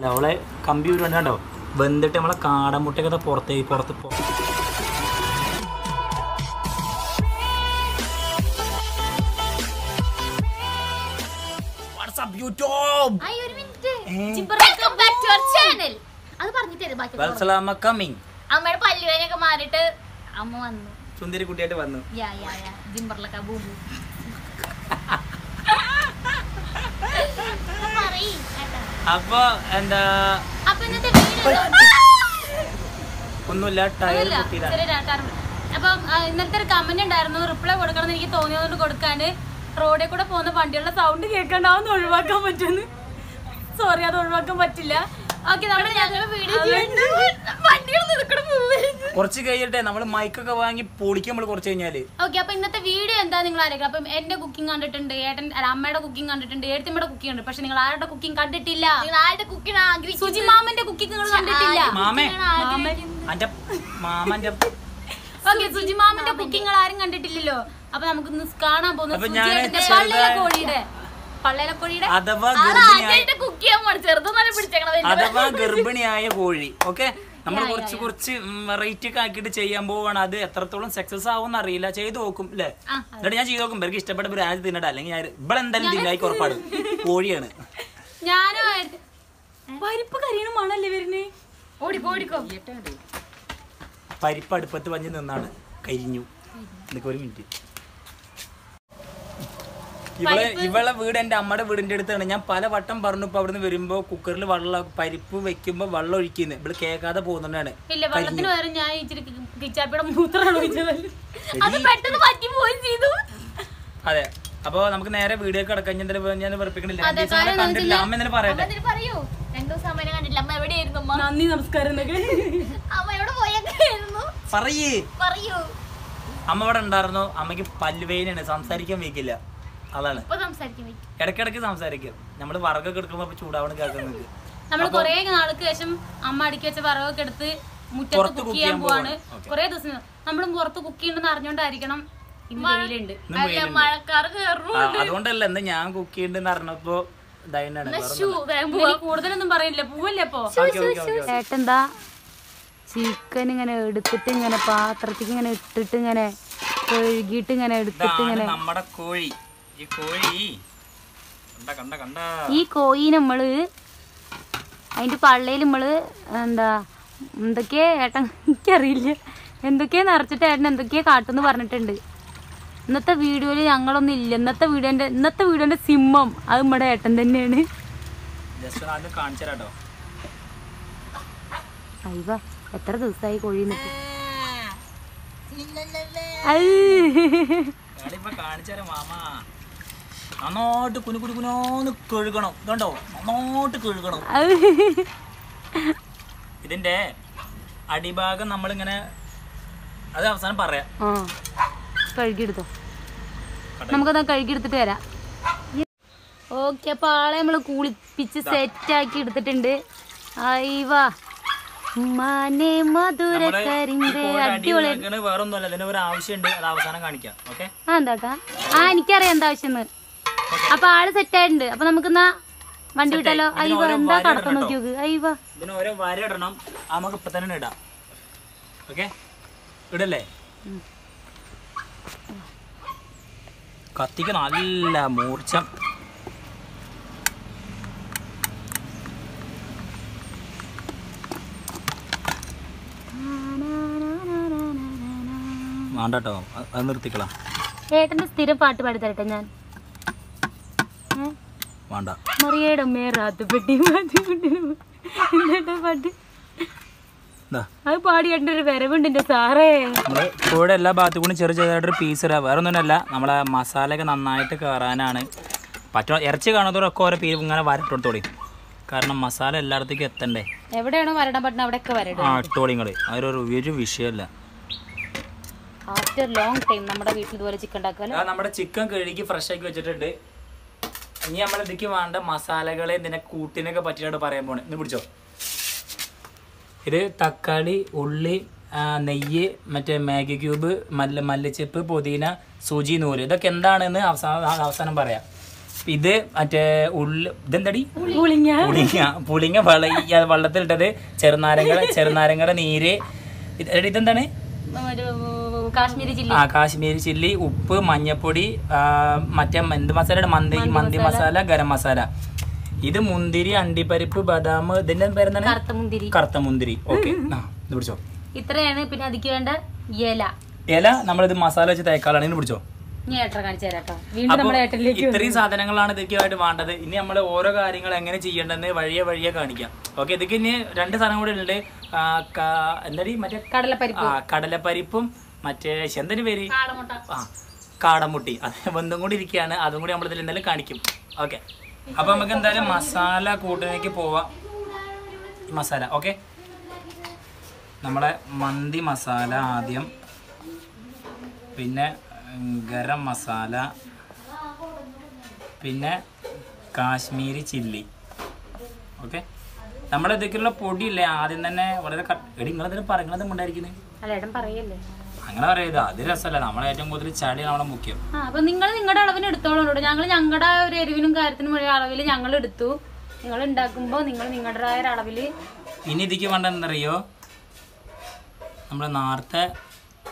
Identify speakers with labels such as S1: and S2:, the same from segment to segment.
S1: അല്ല അവളെ കമ്പി ഒരു കണ്ടോ? വെന്തിട്ട് നമ്മളെ കാടമുട്ടയൊക്കെ പുറത്തേക്ക് പുറത്ത് പോ. വാട്സ്ആപ്പ് യൂട്യൂബ്
S2: ആയി ഒരു minute. Welcome back to our channel അത് പറഞ്ഞിട്ടേ ബാക്കി
S1: വത്സലാമ കമ്മിങ്
S2: അമ്മയുടെ പല്ലുവേനൊക്കെ മാറിയിട്ട് അമ്മ വന്നു.
S1: സുന്ദരി കുട്ടിയായിട്ട് വന്നു
S2: യാ യാ യാ ജിംബറിലൊക്കെ ബൂബു പറയ് കേട്ടോ.
S1: അപ്പൊ എന്താ? ഒന്നുമില്ല ടയർ
S2: അപ്പം ഇന്നലത്തെ ഒരു കമന്റ് ഉണ്ടായിരുന്നു. റിപ്ലൈ കൊടുക്കണം എന്ന് എനിക്ക് തോന്നിയതുകൊണ്ട് കൊടുക്കാണ്ട് റോഡിൽ കൂടെ പോകുന്ന വണ്ടികളുടെ സൗണ്ട് കേൾക്കണ്ടാവുന്ന ഒഴിവാക്കാൻ പറ്റുമെന്ന്. സോറി അത് ഒഴിവാക്കാൻ പറ്റില്ല.
S1: കുറച്ച് കഴിയട്ടെ നമ്മൾ മൈക്കൊക്കെ വാങ്ങി പൊളിക്കും നമ്മൾ കുറച്ച് കഴിഞ്ഞാൽ.
S2: ഓക്കെ അപ്പൊ ഇന്നത്തെ വീഡിയോ എന്താ നിങ്ങൾ ആരെങ്കിലും അപ്പം എന്റെ കുക്കിംഗ് കണ്ടിട്ടുണ്ട് ഏട്ടൻ അമ്മയുടെ കുക്കിംഗ് കണ്ടിട്ടുണ്ട് ഏട്ടത്തിമ്മയുടെ കുക്കിംഗ് ഉണ്ട് പക്ഷെ നിങ്ങൾ ആരുടെ കുക്കിംഗ് കണ്ടിട്ടില്ല? ആരുടെ കുക്കിംഗ് സുജി മാമന്റെ കുക്കിംഗ് നിങ്ങൾ കണ്ടിട്ടില്ല.
S1: മാമേ മാമന്റെ
S2: ഓക്കെ സുജി മാമന്റെ കുക്കിംഗ് ആരും കണ്ടിട്ടില്ലല്ലോ. അപ്പൊ നമുക്ക് ഇന്ന് കാണാൻ പോകുന്ന കോഴിയുടെ പള്ളയിലെ കോഴിയുടെ
S1: അഥവാ ഗർഭിണിയായ കോഴി ഓക്കെ? നമ്മൾ കുറച്ച് കുറച്ച് വെറൈറ്റി ഒക്കെ ആക്കിയിട്ട് ചെയ്യാൻ പോവാണ്. അത് എത്രത്തോളം സക്സസ് ആവും അറിയില്ല. ചെയ്ത് നോക്കും അല്ലേ എന്നിട്ട് ഞാൻ ചെയ്ത് നോക്കും. ഇവർക്ക് ഇഷ്ടപ്പെട്ട ബ്രാഞ്ച് തിന്നട അല്ലെങ്കിൽ ഞാൻ ഇവിടെ എന്തായാലും തിന്നായി ഉറപ്പാട് കോഴിയാണ്.
S2: ഞാനും? പരിപ്പ് കരിയണ മണല്ലേ വരുന്നേ? ഓടിക്കോ ഓടിക്കോ
S1: പരിപ്പ് അടുപ്പത്ത് വഞ്ഞ് നിന്നാണ് കരിഞ്ഞു. ഒരു മിനിറ്റ് ഇവളെ ഇവളെ വീട് എന്റെ അമ്മയുടെ വീടിന്റെ അടുത്താണ്. ഞാൻ പല വട്ടം പറഞ്ഞു ഇപ്പൊ അവിടുന്ന് വരുമ്പോ കുക്കറിൽ വെള്ളം പരിപ്പ് വെക്കുമ്പോ വെള്ളം ഒഴിക്കുന്നത് ഇവൾ കേൾക്കാതെ പോകുന്നുണ്ടാണ്
S2: ഇല്ല വെള്ളത്തിന് പകരം ഞാൻ ഇച്ചിരി കി- കിച്ചാപ്പിയുടെ മൂത്രമാണ് ഒഴിച്ചത്. അത് പെട്ടെന്ന് പറ്റി പോവുകയും ചെയ്തു.
S1: അതെ. അപ്പൊ നമുക്ക് നേരെ വീഡിയോ കിടക്കാൻ ഞാൻ ഞാൻ വെറുപ്പിക്കണില്ല. അമ്മ എന്തിനു പറയട്ടെ?
S2: കണ്ടില്ല അമ്മ എവിടെയായിരുന്നു അമ്മ?
S3: നന്ദി നമസ്കാരം
S2: അമ്മ
S1: പറയേ. ഇവിടെ ഉണ്ടായിരുന്നു. അമ്മയ്ക്ക് പല്ലുവേനാണ് സംസാരിക്കാൻ വയ്ക്കില്ല. അതാണ്. ഇടക്കിടക്ക് സംസാരിക്കും നമ്മൾ വറകൊക്കെ എടുക്കുമ്പോ ചൂടാവണം കേൾക്കുന്നത്
S2: നമ്മൾ കൊറേ നാൾക്ക് ശേഷം അമ്മ അടുക്കി വെച്ച വറകൊക്കെ എടുത്ത് മുറ്റത്ത് കുക്ക് ചെയ്യാൻ പോവാണ്. കൊറേ ദിവസം നമ്മളും പുറത്ത് കുക്ക് ചെയ്യുന്നുണ്ടെന്ന് അറിഞ്ഞോണ്ടായിരിക്കണം
S1: അതുകൊണ്ടല്ല എന്താ ഞാൻ കുക്ക് ചെയ്യുന്നുണ്ടെന്ന് അറിഞ്ഞപ്പോ
S2: കൂടുതലൊന്നും പറയില്ല പോവല്ലേ അപ്പൊ
S3: ഏട്ടെന്താ? ചിക്കൻ ഇങ്ങനെ എടുത്തിട്ട് ഇങ്ങനെ പാത്രത്തിൽ ഇങ്ങനെ ഇട്ടിട്ട് ഇങ്ങനെ കഴുകിയിട്ട് ഇങ്ങനെ എടുത്തിട്ട്
S1: ഇങ്ങനെ നമ്മുടെ കോഴി. ഈ കോഴി. കണ്ട കണ്ട കണ്ട.
S3: ഈ കോഴി നമ്മൾ അതിന്റെ പള്ളയിൽ നമ്മൾ എന്താ എന്തൊക്കെയാ ഏട്ടൻ എനിക്കറിയില്ല. എന്തൊക്കെയാ നിറച്ചിട്ട് ഏട്ടൻ എന്തൊക്കെയാ കാട്ടെന്ന് പറഞ്ഞിട്ടുണ്ട്. ഇന്നത്തെ വീഡിയോയിൽ ഞങ്ങളൊന്നും ഇല്ല. ഇന്നത്തെ വീഡിയോന്റെ ഇന്നത്തെ വീഡിയോന്റെ സിംഹം അത് നമ്മുടെ ഏട്ടൻ തന്നെയാണ്. അയ്യ എത്ര ദിവസമായി കോഴി
S1: നിൽക്കും കാണിച്ചു മാമ. നന്നായിട്ട് കുനു കുനു കുനോന്ന് കഴുകണം. കണ്ടോ നന്നായിട്ട് കഴുകണം. ഇതിന്റെ അടിഭാഗം നമ്മളിങ്ങനെ അത് അവസാനം പറയാം.
S3: കഴുകിയെടുത്തോ. നമുക്കത് കഴുകിയെടുത്തിട്ട് വരാം. ഓക്കെ അപ്പൊ ആളെ നമ്മൾ കുളിപ്പിച്ച് സെറ്റ് ആക്കി എടുത്തിട്ടുണ്ട്. അയ്യവാ മാനെ മധുരക്കരിമ്പ് അടിപൊളി.
S1: വേറെ ഒന്നുമല്ല ഇതിന് ഒരു ആവശ്യമുണ്ട്. അത് അവസാനം കാണിക്കാം. ഓക്കെ?
S3: ആ എന്താട്ടാ ആ എനിക്കറിയാം എന്താ ആവശ്യം അപ്പൊ ആൾ സെറ്റ് ആയിട്ടുണ്ട്. അപ്പൊ നമുക്കെന്നാ വണ്ടി വിട്ടാലോ? അയ്യോ എന്താ കടത്തം നോക്കി അയ്യോ. അയ്യവ
S1: ഇതിന് ഓരോ വര ഇടണം. ആ നമുക്ക് ഇപ്പൊ തന്നെ ഇടാം. ഓക്കെ ഇടല്ലേ? കത്തിക്ക് നല്ല മൂർച്ചം. വേണ്ട കേട്ടോ അത് നിർത്തിക്കളാം.
S3: ഏട്ടന്റെ സ്ഥിരം പാട്ട് പാടി തരട്ടെ ഞാൻ?
S1: വേണ്ട.
S3: മറിയേടെ മേറാത്ത് പെട്ടി മാറ്റി എന്താ പാട്ട്. അത് പാടി ഒരു വരവുണ്ട് എന്റെ സാറേ.
S1: നമ്മൾ കോഴിയുടെ എല്ലാ ഭാഗത്തു കൂടി ചെറിയ ചെറുതായിട്ടൊരു പീസ് ഇടുക വേറെ ഒന്നുമല്ല നമ്മളെ മസാലയൊക്കെ നന്നായിട്ട് കയറാനാണ് പറ്റ ഇറച്ചി കാണുന്നവരൊക്കെ ഓരോ പേര് ഇങ്ങനെ വരട്ടോളി കാരണം മസാല എല്ലായിടത്തേക്കും എത്തണ്ടേ?
S3: എവിടെയാണോ വരടാൻ പറ്റുന്നത് അവിടെയൊക്കെ വരടും.
S1: ആ ഇട്ടോളിങ്ങൾ അതൊരു ഒരു വിഷയമല്ല
S3: ആഫ്റ്റർ ലോങ് ടൈം നമ്മുടെ വീട്ടിൽ ഇതുപോലെ ചിക്കൻ
S1: ഉണ്ടാക്കുക നമ്മുടെ ചിക്കൻ കഴുകി ഫ്രഷ് ആക്കി വെച്ചിട്ടുണ്ട്. ഇനി നമ്മൾ ഇതിക്ക് വേണ്ട മസാലകളെ ഇതിനെ കൂട്ടിനൊക്കെ പറ്റിയിട്ട് പറയാൻ പോണേ. ഇന്ന് പിടിച്ചോ. ഇത് തക്കാളി ഉള്ളി നെയ്യ് മറ്റേ മാഗി ക്യൂബ് മല്ല മല്ലിച്ചപ്പ് പുതിന സൂചി നൂൽ. ഇതൊക്കെ എന്താണെന്ന് അവസാനം അവസാനം പറയാം. ഇത് മറ്റേ ഉള്ളി ഇതെന്തടി?
S3: പുളിങ്ങ.
S1: പുളിങ്ങ. പുളിങ്ങ വള ഈ വെള്ളത്തിലിട്ടത് ചെറുനാരങ്ങ ചെറുനാരങ്ങയുടെ നീര്. ഇതെന്താണ്? ആ കാശ്മീരി ചില്ലി ഉപ്പ് മഞ്ഞപ്പൊടി മറ്റേ എന്ത് മസാലയുടെ മന്തി മന്തി മസാല. ഗരം മസാല. ഇത് മുന്തിരി അണ്ടിപ്പരിപ്പ് ബദാം ഇതിന്റെ പേരെന്താണ്
S3: കറുത്ത മുന്തിരി.
S1: ഓക്കെ. പിടിച്ചോ.
S3: ഇത്രയാണ്. പിന്നെ അതിക്ക് വേണ്ട ഇല.
S1: ഇല നമ്മളിത് മസാല വെച്ച് തേക്കാളാണ് ഇത് പിടിച്ചോ. ഇത്രയും സാധനങ്ങളാണ് ഇതൊക്കെയായിട്ട് വേണ്ടത്. ഇനി നമ്മൾ ഓരോ കാര്യങ്ങൾ എങ്ങനെ ചെയ്യേണ്ടതെന്ന് വഴിയെ വഴിയെ കാണിക്കാം. ഓക്കെ ഇതൊക്കെ ഇനി രണ്ട് സാധനം കൂടെ ഉണ്ട്. എന്താ മറ്റേ
S3: കടലപ്പരിപ്പ്.
S1: ആ കടലപ്പരിപ്പും മറ്റേ എന്തൊരു പേര്?
S3: കാടമുട്ട.
S1: ആ കാടമുട്ടി. അത് ബന്ധം കൂടി ഇരിക്കുകയാണ് അതും കൂടി നമ്മളിതിൽ എന്തായാലും കാണിക്കും. ഓക്കെ. അപ്പൊ നമുക്ക് എന്തായാലും മസാല കൂട്ടിലേക്ക് പോവാം. മസാല ഓക്കെ. നമ്മളെ മന്തി മസാല ആദ്യം. പിന്നെ ഗരം മസാല. പിന്നെ കാശ്മീരി ചില്ലി. ഓക്കെ. നമ്മളെ ഇതൊക്കെയുള്ള പൊടിയില്ലേ? ആദ്യം തന്നെ വളരെ എടി നിങ്ങളെന്തെങ്കിലും പറയുന്നത് ഉണ്ടായിരിക്കുന്നത് അങ്ങനെ പറയരുത്. അത് രസമല്ല. നമ്മളെ ഏറ്റവും കൂടുതൽ ചളി നമ്മളെ മുഖ്യം.
S3: ആ അപ്പൊ നിങ്ങൾ നിങ്ങളുടെ അളവിന് എടുത്തോളൂ ഞങ്ങൾ ഞങ്ങളുടെ ഒരു എരിവിനും കാര്യത്തിനും ഒരു അളവിൽ ഞങ്ങൾ എടുത്തു. നിങ്ങൾ ഉണ്ടാക്കുമ്പോ നിങ്ങൾ നിങ്ങളുടേതായ ഒരു അളവിൽ
S1: ഇനി ഇതിക്ക് വേണ്ട എന്തറിയോ നമ്മൾ നേരത്തെ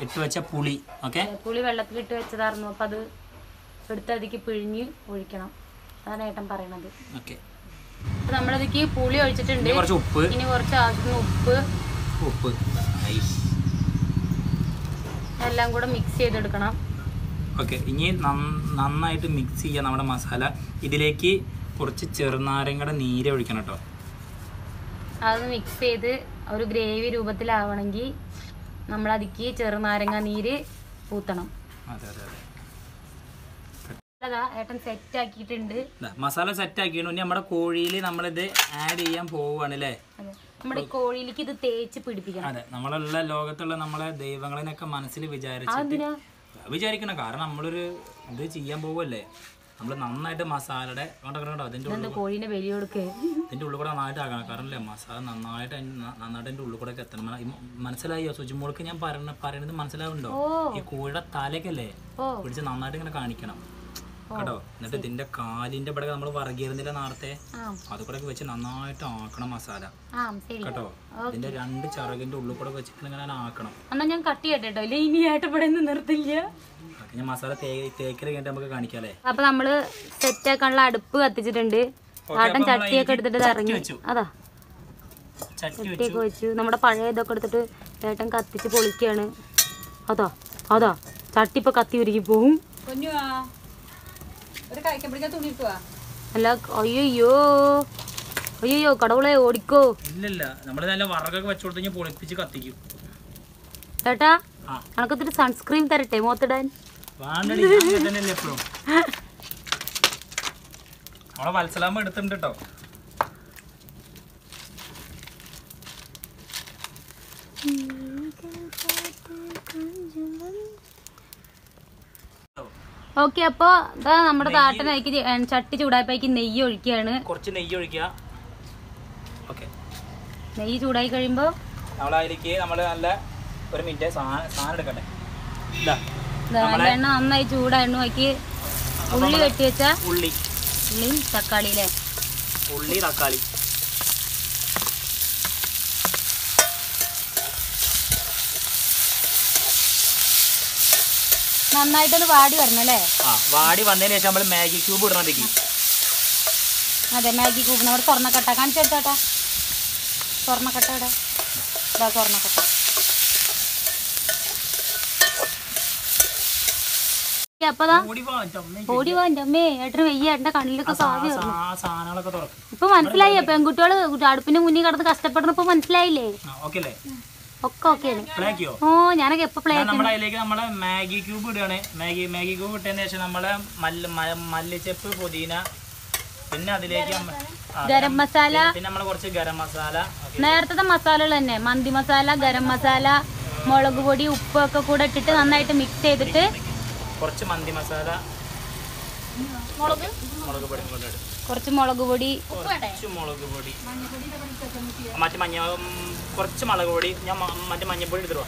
S1: ഇട്ട് വെച്ച പുളി ഓക്കെ?
S3: പുളി വെള്ളത്തിൽ ഇട്ട് വെച്ചതായിരുന്നു. അപ്പൊ അത് എടുത്ത് അതിക്ക് പിഴിഞ്ഞ് ഒഴിക്കണം. അതാണ് ഏട്ടൻ പറയണത്.
S1: ഓക്കെ.
S3: അപ്പൊ നമ്മളതിക്ക് പുളി ഒഴിച്ചിട്ടുണ്ട്.
S1: ഇനി കുറച്ച് ഉപ്പ്.
S3: ഇനി കുറച്ച് ആവശ്യത്തിന് ഉപ്പ്.
S1: ഉപ്പ്. ഐസ്
S3: എല്ലാം കൂടെ മിക്സ് ചെയ്തെടുക്കണം.
S1: ഓക്കെ ഇനി നന്നായിട്ട് മിക്സ് ചെയ്യുക നമ്മുടെ മസാല. ഇതിലേക്ക് കുറച്ച് ചെറുനാരങ്ങയുടെ നീര് ഒഴിക്കണം കേട്ടോ.
S3: അത് മിക്സ് ചെയ്ത് ഒരു ഗ്രേവി രൂപത്തിലാവണമെങ്കിൽ നമ്മൾ അതിക്ക് ചെറുനാരങ്ങ നീര് പൂത്തണം ഏട്ടൻ സെറ്റ് ആക്കിയിട്ടുണ്ട്.
S1: മസാല സെറ്റ് ആക്കിയിട്ടുണ്ട്. നമ്മുടെ കോഴിയിൽ നമ്മളിത് ആഡ് ചെയ്യാൻ പോവുകയാണ് അല്ലേ?
S3: നമ്മുടെ കോഴിയിലേക്ക് ഇത് തേച്ച് പിടിപ്പിക്കണം.
S1: അതെ നമ്മളുള്ള ലോകത്തുള്ള നമ്മളെ ദൈവങ്ങളെന്നൊക്കെ മനസ്സിൽ വിചാരിച്ചിട്ട്
S3: അതെന്തിനാ?
S1: വിചാരിക്കണം. കാരണം നമ്മളൊരു ഇത് ചെയ്യാൻ പോവല്ലേ നമ്മൾ നന്നായിട്ട് മസാലയുടെ കണ്ടോ ഇതിന്റെ അതിന്റെ ഉള്ളിൽ
S3: കോഴീനെ ബലി കൊടുക്കേ?
S1: ഇതിന്റെ ഉള്ളിൽ കൂടെ നന്നായിട്ട് ആക്കണം. കാരണം മസാല നന്നായിട്ട് നന്നായിട്ട് എന്റെ ഉള്ളിൽ കൂടെ എത്തണം. മനസ്സിലായോ? സുജിമോൾക്ക് ഞാൻ പറയണ പറയുന്നത് മനസ്സിലാവുണ്ടോ ഈ കോഴിയുടെ തലക്കല്ലേ പിടിച്ച് നന്നായിട്ട് ഇങ്ങനെ കാണിക്കണം. കേട്ടോ? എന്നിട്ട് ഇതിന്റെ കാലിന്റെ ഇവിടെ നമ്മൾ വറകിയിരുന്നില്ല നേരത്തെ
S3: അതുകൂടെ
S1: അത് കൂടെ വെച്ച് നന്നായിട്ട് ആക്കണം മസാല. കേട്ടോ? ഇതിന്റെ രണ്ട് ചിറകിന്റെ ഉള്ളിൽ കൂടെ വെച്ചിട്ട് ഇങ്ങനെ ആക്കണം.
S3: എന്നാ ഞാൻ കട്ട് ചെയ്യട്ടെ കേട്ടോ. ഇല്ല ഇനി ഏട്ടൻ ഇവിടെ നിന്ന് നിർത്തില്ല.
S1: ഞാൻ മസാല തേ തേക്കൽ കഴിഞ്ഞിട്ട് നമുക്ക് കാണിക്കാല്ലേ?
S3: അപ്പൊ നമ്മൾ സെറ്റ് ആക്കാനുള്ള അടുപ്പ് കത്തിച്ചിട്ടുണ്ട്. ഏട്ടൻ ചട്ടിയൊക്കെ എടുത്തിട്ട് ഇറങ്ങി.
S1: വെച്ചു.
S3: അതാ. ചട്ടിയൊക്കെ വെച്ചു. നമ്മുടെ പഴയ ഇതൊക്കെ എടുത്തിട്ട് ഏട്ടൻ കത്തിച്ച് പൊളിക്കാണ്. അതാ അതാ. ചട്ടി ഇപ്പൊ കത്തി ഒരുക്കി പോവും. അല്ല അയ്യോ അയ്യോ കടവുളെ ഓടിക്കോ.
S1: ഇല്ലല്ല നമ്മൾ നല്ല വറകൊക്കെ വെച്ചു കൊടുത്ത് പൊളിപ്പിച്ച് കത്തിക്കും.
S3: ചേട്ടാ
S1: ആ.
S3: അനക്കത്തൊരു സൺസ്ക്രീൻ തരട്ടെ
S1: മോത്തിടാൻ. നമ്മളെ വത്സലാമ്മ എടുത്തിട്ടുണ്ട് കേട്ടോ
S3: ഓക്കെ അപ്പൊ ഇതാ നമ്മുടെ താട്ടനായിക്ക് ചട്ടി ചൂടായപ്പോഴേക്ക് നെയ്യ് ഒഴിക്കുകയാണ്.
S1: കുറച്ച് നെയ്യ് ഒഴിക്കുക. ഓക്കെ.
S3: നെയ്യ് ചൂടായി കഴിയുമ്പോ
S1: നമ്മൾ അതിലേക്ക് നമ്മൾ നല്ല ഒരു മിനിറ്റ് സാധനം എടുക്കട്ടെ
S3: എണ്ണ നന്നായി ചൂടായിരുന്നു അതിക്ക് ഉള്ളി വെട്ടി വെച്ച
S1: ഉള്ളി.
S3: ഉള്ളിയും അല്ലേ?
S1: ഉള്ളി തക്കാളി.
S3: നന്നായിട്ടൊന്ന് വാടി വരണം അല്ലേ?
S1: ആ വാടി വന്നതിന് ശേഷം നമ്മൾ മാഗി ക്യൂബ് ഇടണത്തേക്ക്
S3: അതെ മാഗി ക്യൂബ് നമ്മൾ സ്വർണക്കട്ട. കാണിച്ചെടുത്തോട്ടാ സ്വർണക്കട്ട ഇവിടെ. ഇതാ സ്വർണക്കട്ട. അപ്പതാ
S1: ഓടി വാ, എന്റെ അമ്മേ.
S3: ഓടി വാ എന്റെ ഏട്ടന് വെയ്യ കണ്ണിലൊക്കെ
S1: സാവി
S3: ഇപ്പൊ മനസ്സിലായി പെൺകുട്ടികൾ അടുപ്പിന്റെ മുന്നിൽ കിടന്ന് കഷ്ടപ്പെടുന്ന ഇപ്പൊ മനസ്സിലായില്ലേ? ഒക്കെ ഓക്കെയാണ്
S1: പ്ലേക്കോ
S3: ഓ ഞാനൊക്കെ എപ്പോ പ്ലേ
S1: നമ്മുടെ അതിലേക്ക് നമ്മളെ മാഗി ക്യൂബ് ഇടുകയാണ്. മാഗി മാഗി ക്യൂബ് ഇട്ടതിന് ശേഷം നമ്മളെ മല്ലിച്ചപ്പ് പുതിന പിന്നെ അതിലേക്ക്
S3: ഗരം മസാല.
S1: പിന്നെ നമ്മൾ കുറച്ച് ഗരം മസാല.
S3: നേരത്തെ മസാലകൾ തന്നെ. മന്തി മസാല ഗരം മസാല മുളക് പൊടി ഉപ്പ് ഒക്കെ കൂടെ ഇട്ടിട്ട് നന്നായിട്ട് മിക്സ് ചെയ്തിട്ട്
S1: കുറച്ച് മന്തി മസാല. മുളക്? പൊടി കൂടെ ഇടും.
S3: കുറച്ച് മുളക് പൊടി.
S1: കുറച്ച് മുളക് പൊടി. മറ്റേ മഞ്ഞ കുറച്ച് മുളക് പൊടി. ഞാൻ മറ്റേ മഞ്ഞപ്പൊടി എടുത്തിട്ട്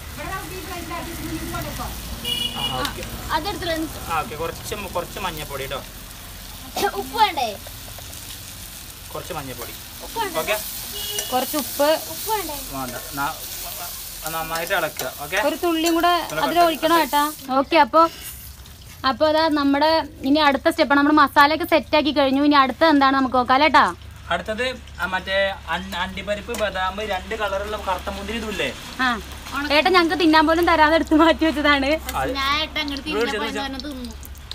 S1: ആ ഓക്കെ.
S3: അതെടുത്തിട്ട്
S1: ആ ഓക്കെ. കുറച്ച് കുറച്ച് മഞ്ഞപ്പൊടി കേട്ടോ
S2: ഉപ്പ് വേണ്ടേ?
S1: കുറച്ച്
S2: മഞ്ഞപ്പൊടി.
S1: ഓക്കെ.
S3: കുറച്ച് ഉപ്പ്.
S2: ഉപ്പ് വേണ്ടേ?
S1: നന്നായിട്ട് ഇളക്കുക. ഓക്കെ.
S3: ഒരു തുള്ളിയും കൂടെ അതിൽ ഒഴിക്കണം കേട്ടാ. ഓക്കെ അപ്പോൾ അപ്പോൾ അതാ നമ്മുടെ ഇനി അടുത്ത സ്റ്റെപ്പ് നമ്മുടെ മസാല ഒക്കെ സെറ്റ് ആക്കി കഴിഞ്ഞു. ഇനി അടുത്ത എന്താണ് നമുക്ക് നോക്കാം കേട്ടാ
S1: അടുത്തത് മറ്റേ അണ്ടിപ്പരിപ്പ് ബദാം രണ്ട് കളറുള്ള കറുത്ത മുന്തിരി ഇതുമില്ലേ?
S3: ആ. ഏട്ടാ ഞങ്ങൾക്ക് തിന്നാൻ പോലും തരാതെ എടുത്ത് മാറ്റി വെച്ചതാണ്.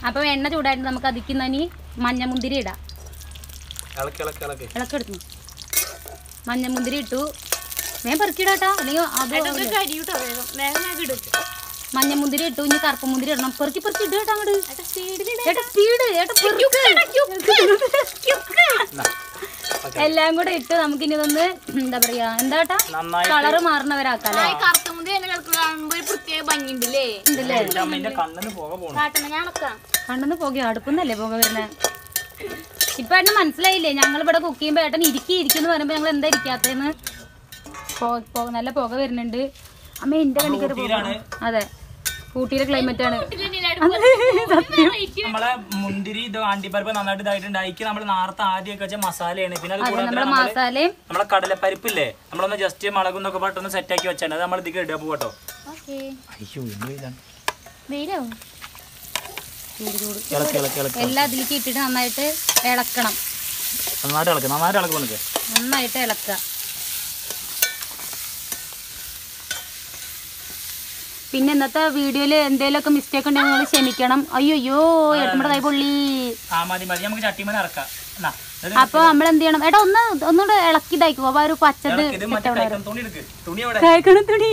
S3: അപ്പൊ എണ്ണ ചൂടായിട്ട് നമുക്ക് അതിക്കുന്ന ഇനി മഞ്ഞമുന്തിരി ഇടാം.
S1: മഞ്ഞ
S3: ഇളക്കെടുത്തു മഞ്ഞമുന്തിരി ഇട്ടു ഞാൻ പെറുക്കിടാട്ടാ അല്ലെങ്കിൽ അത് മഞ്ഞമുന്തിരി ഇട്ടു ഇനി കറുപ്പ് മുന്തിരി ഇടണം. പെറുക്കി പെറുക്കി ഇട്ട് കേട്ടോ അങ്ങോട്ട്
S2: ഏട്ടാ സ്പീഡിൽ
S3: ഏട്ടാ സ്പീഡ് ഏട്ടാ എല്ലാം കൂടെ ഇട്ട് നമുക്ക് ഇനി ഇതൊന്ന് എന്താ പറയാ എന്താ ഏട്ടാ? കളറ്
S2: മാറണവരാക്കാം
S3: കണ്ണെന്ന് പോകെ അടുക്കുന്നല്ലേ പോക വരുന്നേ? ഇപ്പൊ ഏട്ടന് മനസ്സിലായില്ലേ ഞങ്ങൾ ഇവിടെ കുക്ക് ചെയ്യുമ്പോ ഏട്ടൻ ഇരിക്കി ഇരിക്കുന്നു പറയുമ്പോ ഞങ്ങൾ എന്താ ഇരിക്കാത്തേന്ന് നല്ല പുക വരുന്നുണ്ട്. അമ്മ എന്റെ കണിക്കൊരു
S1: ഊട്ടിയിലാണ്
S3: അതെ. ഊട്ടിയിലെ ക്ലൈമറ്റ് ആണ്.
S1: നമ്മളെ മുന്തിരി ഇത് അണ്ടിപ്പരിപ്പ് നന്നായിട്ട് ഇതായിട്ടുണ്ട്. നമ്മൾ നമ്മൾ നേരത്തെ ആദ്യമൊക്കെ വെച്ച മസാലയാണ്. പിന്നെ അത് കൂടാതെ
S3: മസാലയും
S1: നമ്മളെ കടലപ്പരിപ്പില്ലേ? നമ്മളൊന്ന് ജസ്റ്റ് മുളകും എന്നൊക്കെ പെട്ടെന്ന് സെറ്റ് ആക്കി വെച്ചാണ്. അത് നമ്മൾ ഇതിക്ക് ഇടുക ഇളക്കി
S3: എല്ലാം അതിലേക്ക് ഇട്ടിട്ട് നന്നായിട്ട് ഇളക്കണം.
S1: നന്നായിട്ട് ഇളക്കി നന്നായിട്ട് ഇളക്കുക
S3: നന്നായിട്ട് ഇളക്കുക. പിന്നെ ഇന്നത്തെ വീഡിയോയിൽ എന്തെങ്കിലുമൊക്കെ മിസ്റ്റേക്ക് ഉണ്ടെങ്കിൽ നിങ്ങൾ ക്ഷമിക്കണം. അയ്യോ ഏട്ടമ്മയുടെ കൈ പൊള്ളി. അപ്പൊ നമ്മൾ എന്ത് ചെയ്യണം? ഏട്ടാ ഒന്ന് ഒന്നുകൂടെ ഇളക്കി ഇതായിക്കോ? അപ്പൊ ഒരു പച്ചത്
S1: മറ്റേ തുണി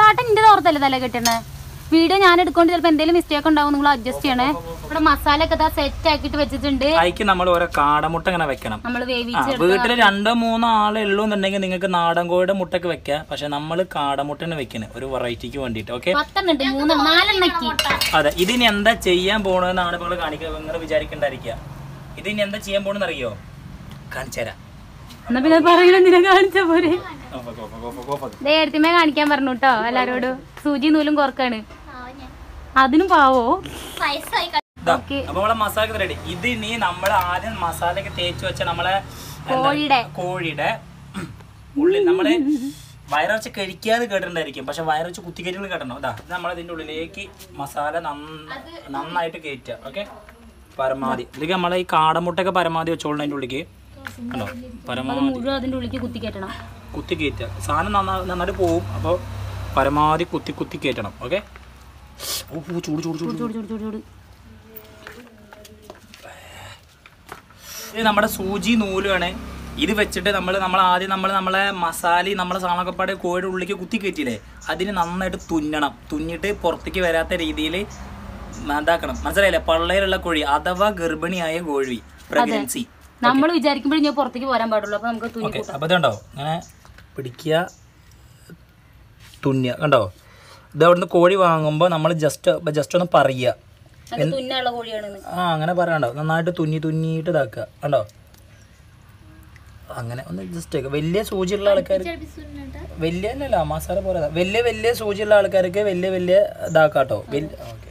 S3: താട്ടൻ നിന്റെ തോർത്തല്ലേ തല കെട്ടണേ? വീഡിയോ ഞാൻ എടുക്കൊണ്ട് ചിലപ്പോ എന്തെങ്കിലും മിസ്റ്റേക്ക് ഉണ്ടാവും നിങ്ങൾ അഡ്ജസ്റ്റ് ചെയ്യണേ. ഇവിടെ മസാല ഒക്കെ സെറ്റ് ആക്കിയിട്ട് വെച്ചിട്ടുണ്ട്.
S1: അതിക്ക് നമ്മൾ ഓരോ കാടമുട്ട ഇങ്ങനെ വെക്കണം.
S3: നമ്മൾ
S1: വീട്ടിൽ രണ്ടോ മൂന്നോ ആളെ ഉള്ളൂ എന്നുണ്ടെങ്കിൽ നിങ്ങൾക്ക് നാടൻ കോഴിയുടെ മുട്ടൊക്കെ വെക്കാം. പക്ഷെ നമ്മൾ കാടമുട്ടനെ വെക്കണേ. ഒരു വെറൈറ്റിക്ക് വേണ്ടിട്ട് ഓക്കെ അതെ ഇതിന് എന്താ ചെയ്യാൻ പോണെന്നാണ് നിങ്ങൾ കാണിക്കുക. നിങ്ങൾ വിചാരിക്കണ്ടായിരിക്കുക. ഇതിന് എന്താ ചെയ്യാൻ പോണെന്ന് അറിയോ കാണിച്ചുതരാം
S3: എന്നാ പിന്നെ കാണിച്ച പോരെ? നേരത്തിമേ കാണിക്കാൻ പറഞ്ഞു കേട്ടോ. എല്ലാരോടും. സൂചി നൂലും കുറക്കാണ് അതിനും പാവോ?
S1: അപ്പൊ നമ്മളെ മസാല റെഡി ഇത് ഇനി നമ്മൾ ആദ്യം മസാലയൊക്കെ തേച്ച് വെച്ച നമ്മളെ
S3: കോഴിയുടെ.
S1: കോഴിയുടെ ഉള്ളിൽ നമ്മൾ വയറച്ച് കഴിക്കാതെ കേട്ടിട്ടുണ്ടായിരിക്കും. പക്ഷെ വയറച്ച് കുത്തിക്കയറ്റുകൾ കേട്ടണം അതാ ഇത് നമ്മൾ ഇതിന്റെ ഉള്ളിലേക്ക് മസാല നന്ന- നന്നായിട്ട് കയറ്റുക ഓക്കെ പരമാവധി. ഇതിലേക്ക് നമ്മളെ ഈ കാടമുട്ടൊക്കെ പരമാവധി വെച്ചോളണം അതിന്റെ ഉള്ളിലേക്ക്. കണ്ടോ? പരമാവധി.
S3: മുഴുവൻ അതിന്റെ ഉള്ളിലേക്ക് കുത്തി കയറ്റണം
S1: കുത്തി കയറ്റുക സാധനം നന്നാ നന്നായിട്ട് പോവും. അപ്പോൾ പരമാവധി കുത്തി കുത്തി കയറ്റണം ഓക്കെ ഓ ചൂട് ചൂട് ചൂട്.
S3: ചൂട് ചൂട് ചൂട്
S1: ഇത് നമ്മുടെ സൂചി നൂലുമാണ് ഇത് വെച്ചിട്ട് നമ്മൾ നമ്മൾ ആദ്യം നമ്മൾ നമ്മളെ മസാല നമ്മളെ സാണകപ്പാട് കോഴിയുടെ ഉള്ളിലേക്ക് കുത്തി കയറ്റിയില്ലേ? അതിന് നന്നായിട്ട് തുന്നണം. തുന്നിട്ട് പുറത്തേക്ക് വരാത്ത രീതിയിൽ ഇതാക്കണം. മനസ്സിലായില്ലേ? പള്ളയിലുള്ള കോഴി അഥവാ ഗർഭിണിയായ കോഴി പ്രഗ്നൻസി
S3: നമ്മൾ വിചാരിക്കുമ്പോഴേ ഞാൻ പുറത്തേക്ക് പോരാൻ പാടുള്ളൂ. അപ്പൊ നമുക്ക് തുന്നി
S1: ഇതുണ്ടോ? അങ്ങനെ പിടിക്കുക തുന്നുക. കണ്ടോ? ഇത് അവിടുന്ന് കോഴി വാങ്ങുമ്പോൾ നമ്മൾ ജസ്റ്റ് ജസ്റ്റ് ഒന്ന് പറയുക. ആ അങ്ങനെ പറയണ്ടോ. നന്നായിട്ട് തുന്നി തുന്നിയിട്ട് ഇതാക്കുക. കണ്ടോ? അങ്ങനെ ഒന്ന് ജസ്റ്റ് വലിയ സൂചിയുള്ള ആൾക്കാർ വലിയ അല്ലല്ല മസാല പോലെ. വലിയ വലിയ സൂചിയുള്ള ആൾക്കാർക്ക് വലിയ വലിയ ഇതാക്കാട്ടോ. വലിയ ഓക്കെ.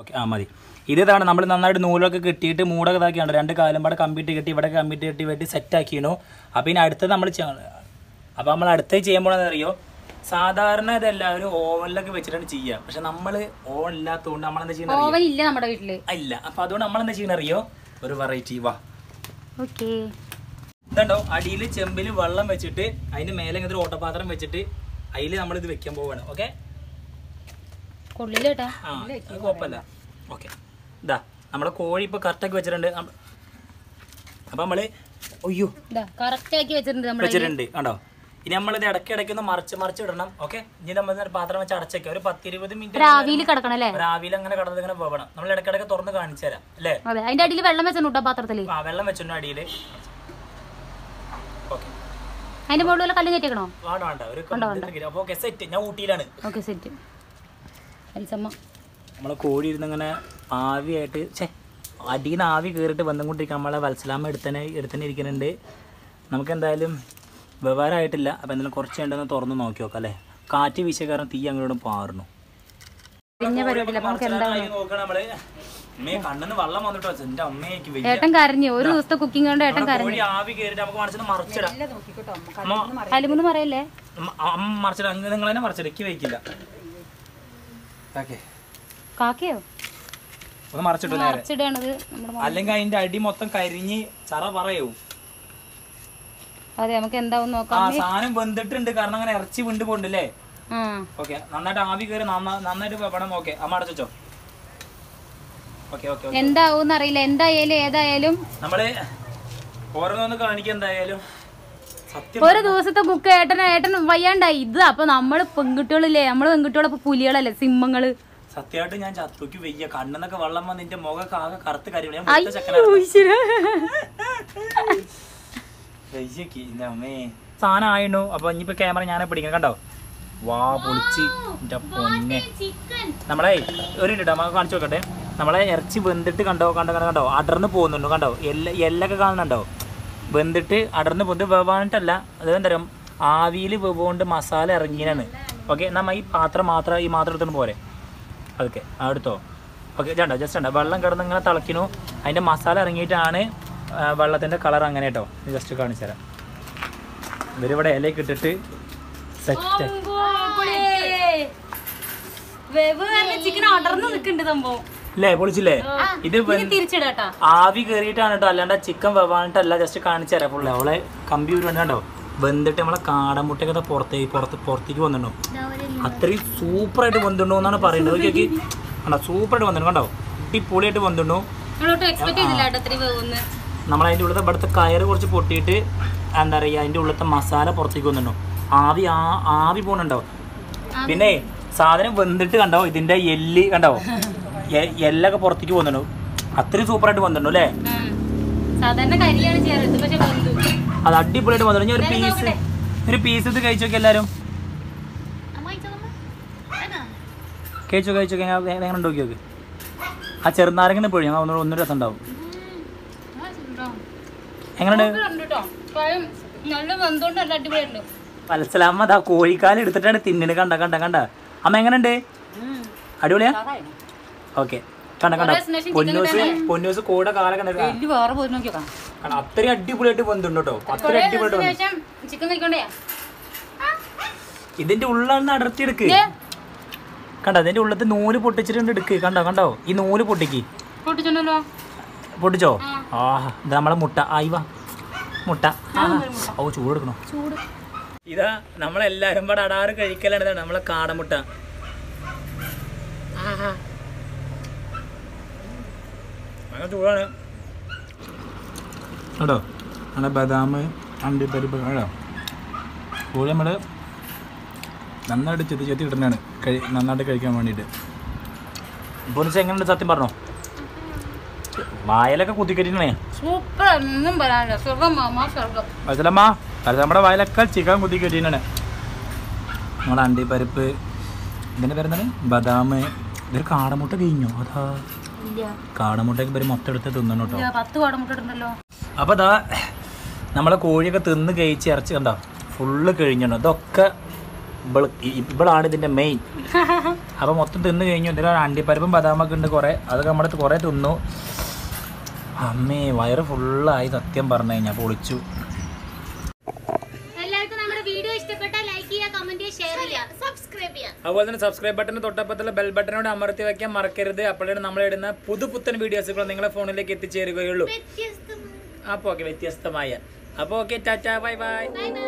S1: ഓക്കെ ആ മതി. ഇതാണ് നമ്മൾ നന്നായിട്ട് നൂലൊക്കെ കെട്ടിയിട്ട് മൂടൊക്കെ ഇതാക്കിയാണ് രണ്ട് കാലും പാടെ കമ്പിട്ട് കെട്ടി ഇവിടെ കമ്പിട്ട് കെട്ടി വെട്ടി സെറ്റ് ആക്കിയണു അപ്പം ഇനി അടുത്തത് നമ്മൾ അപ്പം നമ്മൾ അടുത്തത് ചെയ്യാൻ പോകണമെന്ന് അറിയോ? സാധാരണ ഇതെല്ലാവരും ഓവനിലൊക്കെ വെച്ചിട്ടാണ് ചെയ്യുക. പക്ഷെ നമ്മൾ ഓവൻ ഇല്ലാത്തതുകൊണ്ട് നമ്മൾ എന്താ ചെയ്യുന്നത്
S3: ഓവൻ ഇല്ല നമ്മുടെ വീട്ടിൽ.
S1: ഇല്ല. അപ്പൊ അതുകൊണ്ട് നമ്മൾ എന്താ ചെയ്യുന്നത് അറിയോ? ഒരു വെറൈറ്റി വാ.
S3: ഓക്കെ.
S1: ഇതുണ്ടോ? അടിയിൽ ചെമ്പിൽ വെള്ളം വെച്ചിട്ട് അതിന് മേലെ ഇങ്ങനത്തെ ഓട്ടപാത്രം വെച്ചിട്ട് അതിൽ നമ്മൾ ഇത് വെക്കാൻ പോവാണ്. ഓക്കെ? ആ കുഴപ്പമില്ല. ഓക്കെ. ഇതാ നമ്മുടെ കോഴി ഇപ്പോൾ കറക്റ്റാക്കി വെച്ചിട്ടുണ്ട്. അപ്പൊ നമ്മൾ
S3: കറക്റ്റ് ആക്കി വെച്ചിട്ടുണ്ട്
S1: വെച്ചിട്ടുണ്ട്. കണ്ടോ? ഇനി നമ്മളിത് ഇടയ്ക്ക് ഇടയ്ക്ക് ഒന്ന് മറിച്ച് മറിച്ച് ഇടണം. ഓക്കെ ഇനി നമ്മൾ പാത്രം വെച്ച് അടച്ചേക്കാം ഒരു പത്തിരുപത് മിനിറ്റ്
S3: രാവിലെ കിടക്കണം അല്ലേ?
S1: രാവിലെ അങ്ങനെ കടന്നത് ഇങ്ങനെ പോകണം. നമ്മൾ ഇടയ്ക്കിടയ്ക്ക് തുറന്ന് കാണിച്ചു തരാം. അല്ലേ?
S3: അതെ. അതിന്റെ അടിയിൽ വെള്ളം വെച്ചു പാത്രത്തിൽ പാത്രത്തിൽ.
S1: ആ വെള്ളം വെച്ചിട്ടുണ്ട് അടിയിൽ ഓക്കെ
S3: അതിന്റെ മുകളിൽ വല്ല കല്ലും കയറ്റിക്കണോ
S1: വേണ്ട വേണ്ട. ഒരു അപ്പോൾ ഓക്കെ സെറ്റ് ഞാൻ ഊട്ടിയിലാണ്.
S3: ഓക്കെ സെറ്റ്
S1: നമ്മളെ കോഴി ഇരുന്നങ്ങനെ ആവിയായിട്ട് ചേ അടിയിൽ നിന്ന് ആവി കേറിട്ട് വന്നുകൊണ്ടിരിക്കാൻ നമ്മളെ വത്സലാമ എടുത്തനെ എടുത്തനെ ഇരിക്കുന്നുണ്ട്. നമുക്ക് എന്തായാലും വ്യവഹാരമായിട്ടില്ല. അപ്പോൾ എന്തെങ്കിലും കുറച്ച് ഉണ്ടെന്ന് തുറന്ന് നോക്കി നോക്കാം അല്ലേ? കാറ്റ് വീശ കാരണം തീ അങ്ങോട്ടും പാറുന്നു.
S3: ഏട്ടൻ കരഞ്ഞു. ഒരു ദിവസത്തെ കുക്കിംഗ് കൊണ്ട് ഏട്ടൻ കരഞ്ഞു. അലിമുന്ന് പറയല്ലേ? കാക്കയോ?
S1: അല്ലെങ്കിൽ അതിന്റെ അടി മൊത്തം കരിഞ്ഞ് ചറ പറയൂ.
S3: അതെ നമുക്ക് എന്താവും നോക്കാം.
S1: സാധനം വെന്തിട്ടുണ്ട്. കാരണം അങ്ങനെ ഇറച്ചി വിണ്ടു പോണ്ടല്ലേ ഓക്കെ നന്നായിട്ട് ആവി കയറി നന്നായിട്ട് പണം ഓക്കെ അമ്മ അടച്ചോ
S3: എന്താവും അറിയില്ല. എന്തായാലും ഏതായാലും
S1: നമ്മൾ ഓരോന്നൊന്ന് കാണിക്ക എന്തായാലും.
S3: ഒരു ദിവസത്തെ ബുക്ക് ഏട്ടൻ ഏട്ടൻ വയ്യാണ്ടായി. ഇത് അപ്പൊ നമ്മൾ പെൺകുട്ടികളില്ലേ? നമ്മൾ പെൺകുട്ടികളെ പുലികളല്ലേ? സിംഹങ്ങൾ.
S1: സത്യമായിട്ട് ഞാൻ ചത്തുക്ക് വെയ്യ. കണ്ണെന്നൊക്കെ വെള്ളം വന്ന് നിന്റെ മുഖമൊക്കെ ആകെ കറുത്ത് കരിയും സാധനം ആയിരുന്നു അപ്പൊ ഇനിയിപ്പോ ക്യാമറ ഞാനെ പിടിക്കണം. കണ്ടോ? വാ പൊളിച്ച്. പൊന്നെ. നമ്മളെ ഒരു മിനിറ്റ് നമുക്ക് കാണിച്ചു നോക്കട്ടെ. നമ്മളെ ഇറച്ചി വെന്തിട്ട് കണ്ടോ? കണ്ടോ കണ്ടോ കണ്ടോ? അടർന്ന് പോകുന്നുണ്ടോ? കണ്ടോ? എല്ല എല്ലൊക്കെ കാണുന്നുണ്ടോ? വെന്തിട്ട് അടർന്ന് പോകുന്നത് വേവാനിട്ടല്ല അത് എന്താ ആവിയിൽ വെവുകൊണ്ട് മസാല ഇറങ്ങിയാണ് ഓക്കെ നമ്മ ഈ പാത്രം മാത്രം ഈ മാത്രം എടുത്തോണ്ട് പോരെ. അതൊക്കെ. അടുത്തോ ഓക്കെ ചേട്ടാ ജസ്റ്റ് ഉണ്ടോ വെള്ളം കിടന്ന് ഇങ്ങനെ തിളയ്ക്കണു അതിന്റെ മസാല ഇറങ്ങിയിട്ടാണ് വെള്ളത്തിന്റെ കളർ അങ്ങനെ കേട്ടോ ജസ്റ്റ് കാണിച്ചു തരാം. ഇവരിവിടെ ഇലയൊക്കെ ഇട്ടിട്ട് സെറ്റ് അല്ലേ പൊളിച്ചില്ലേ? ഇത് ആവി കയറിയിട്ടാണ് കേട്ടോ അല്ലാണ്ട് ചിക്കൻ വെവാനിട്ടല്ല ജസ്റ്റ് കാണിച്ചു തരാം ഫുള്ള് അവളെ കമ്പി ഉരുണ്ടോ കണ്ടോ? വെന്തിട്ട് നമ്മളെ കാടമുട്ടയൊക്കെ പുറത്തേക്ക് പുറത്ത് പുറത്തേക്ക് വന്നിട്ടുണ്ടോ? അത്രയും സൂപ്പറായിട്ട് വന്നിട്ടുണ്ടോ എന്നാണ് പറയുന്നത്. കണ്ടോ സൂപ്പറായിട്ട് വന്നിട്ടുണ്ടോ. കണ്ടോ? അടിപൊളിയായിട്ട് വന്നിട്ടുണ്ടോ? നമ്മളതിന്റെ ഉള്ളത്തെ ഇവിടുത്തെ കയറ് കുറച്ച് പൊട്ടിയിട്ട് എന്താ പറയുക അതിന്റെ ഉള്ളത്തെ മസാല പുറത്തേക്ക് വന്നിട്ടുണ്ടോ? ആവി ആ ആവി പോകുന്നുണ്ടാവും പിന്നെ സാധനം വെന്തിട്ട് കണ്ടോ? ഇതിന്റെ എല്ല് കണ്ടോ? എല്ലൊക്കെ പുറത്തേക്ക് പോകുന്നുണ്ടോ അത്രയും സൂപ്പറായിട്ട് വന്നിട്ടുണ്ടോ അല്ലേ? അത് അടിപൊളിയായിട്ട് വന്നിട്ടുണ്ട്. ഒരു പീസ് ഒരു പീസ് ഇത് കഴിച്ചു നോക്കി എല്ലാവരും. കഴിച്ചോ കഴിച്ചു എങ്ങനെ നോക്കി നോക്ക്. ആ ചെറുനാരങ്ങനെ പോയി ഞങ്ങൾ ഒന്നും ഒന്നും രസം ഉണ്ടാവും എങ്ങനെയുണ്ട്? പലസലാമ്മ അതാ കോഴിക്കാൽ എടുത്തിട്ടാണ് തിന്നിന് കണ്ട കണ്ട കണ്ട. അമ്മ എങ്ങനെയുണ്ട്? അടിപൊളിയാ? ഓക്കെ. കണ്ട കണ്ട. പൊന്നൂസ് പൊന്നൂസ് കൂടെ
S3: കാലം
S1: കണ്ട അത്രയും അടിപൊളിയായിട്ട് വന്നിട്ടുണ്ട് കേട്ടോ. അത്രയും അടിപൊളിയായിട്ട് ഇതിന്റെ ഉള്ളാണ് അടർത്തി എടുക്ക്. കണ്ട അതിന്റെ ഉള്ളത്തെ നൂൽ പൊട്ടിച്ചിട്ടുണ്ട് എടുക്ക്. കണ്ടോ കണ്ടോ? ഈ നൂൽ പൊട്ടിക്ക്. പൊട്ടിച്ചോ? ആ ഇത് നമ്മളെ മുട്ട. ആയി വാ. മുട്ട. ഓ ചൂട് എടുക്കണോ
S3: ചൂട്.
S1: ഇതാ നമ്മളെല്ലാരും പാടെ അടാറ് കഴിക്കലാണ്. നമ്മളെ കാടമുട്ട. അങ്ങനെ ചൂടാണ്. കേട്ടോ നമ്മുടെ ബദാം അണ്ടിപ്പരിപ്പ് കേട്ടോ കോഴി നമ്മൾ നന്നായിട്ട് ചെത്തി ചെത്തി ഇടുന്നതാണ്. കഴി നന്നായിട്ട് കഴിക്കാൻ വേണ്ടിയിട്ട്. ഇപ്പോൾ എങ്ങനെയുണ്ട് സത്യം പറഞ്ഞോ? വായലൊക്കെ കുത്തിക്കറ്റിണേ
S3: സൂപ്പർ ഒന്നും പറയാനില്ല സ്വർഗം മാമാ സ്വർഗം.
S1: മനസ്സിലമ്മ അത് നമ്മുടെ വയലൊക്കെ ചിക്കൻ കുത്തി കെട്ടിയാണ് നമ്മുടെ അണ്ടിപ്പരിപ്പ് ഇതിന്റെ പേരെന്താണ്? ബദാം. ഇതൊരു കാടമുട്ട കഴിഞ്ഞോ? അതാ. കാടമുട്ടയ്ക്ക് ഇവർ മൊത്തം എടുത്ത് തിന്നണം കേട്ടോ.
S3: അപ്പൊ പത്ത് കോടമുട്ട ഇടുന്നല്ലോ
S1: അപ്പോൾ അതാ നമ്മളെ കോഴിയൊക്കെ തിന്ന് കഴിച്ച് ഇറച്ചി കണ്ടോ? ഫുള്ള് കഴിഞ്ഞിട്ടുണ്ട്. ഇതൊക്കെ ഇവൾ ഇവളാണ് ഇതിന്റെ മെയിൻ അപ്പൊ മൊത്തം തിന്ന് കഴിഞ്ഞു. ഇതിൽ അണ്ടിപ്പരിപ്പും ബദാമൊക്കെ ഉണ്ട് കുറെ. അതൊക്കെ നമ്മുടെ കുറേ തിന്നു. അമ്മേ വയറ് ഫുള്ളായി സത്യം പറഞ്ഞു കഴിഞ്ഞാൽ പൊളിച്ചു.
S2: എല്ലാവർക്കും നമ്മുടെ വീഡിയോ ഇഷ്ടപ്പെട്ടാൽ ലൈക്ക് ചെയ്യുക കമന്റ് ചെയ്യുക ഷെയർ ചെയ്യുക. സബ്സ്ക്രൈബ് ചെയ്യുക.
S1: അതുപോലെ തന്നെ സബ്സ്ക്രൈബ് ബട്ടൺ തൊട്ടപ്പത്തുള്ള ബെൽ ബട്ടനോട് അമർത്തി വയ്ക്കാൻ മറക്കരുത്. അപ്പോഴാണ് നമ്മൾ ഇടുന്ന പുതുപുത്തൻ വീഡിയോസുകൾ നിങ്ങളുടെ ഫോണിലേക്ക് എത്തിച്ചേരുകയുള്ളൂ.
S2: അപ്പൊ
S1: അപ്പോൾ ഓക്കെ വ്യത്യസ്തമായ. അപ്പോൾ okay tata bye bye
S2: bye bye